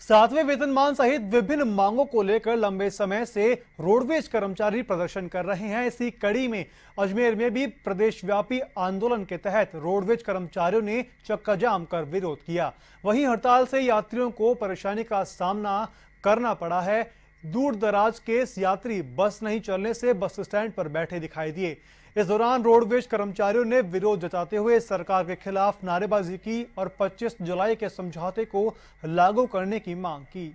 सातवें वेतनमान सहित विभिन्न मांगों को लेकर लंबे समय से रोडवेज़ कर्मचारी प्रदर्शन कर रहे हैं। इसी कड़ी में अजमेर में भी प्रदेशव्यापी आंदोलन के तहत रोडवेज़ कर्मचारियों ने चक्का जाम कर विरोध किया। वहीं हड़ताल से यात्रियों को परेशानी का सामना करना पड़ा है। दूर दराज के यात्री बस नहीं चलने से बस स्टैंड पर बैठे दिखाई दिए। इस दौरान रोडवेज़ कर्मचारियों ने विरोध जताते हुए सरकार के खिलाफ नारेबाजी की और 25 जुलाई के समझौते को लागू करने की मांग की।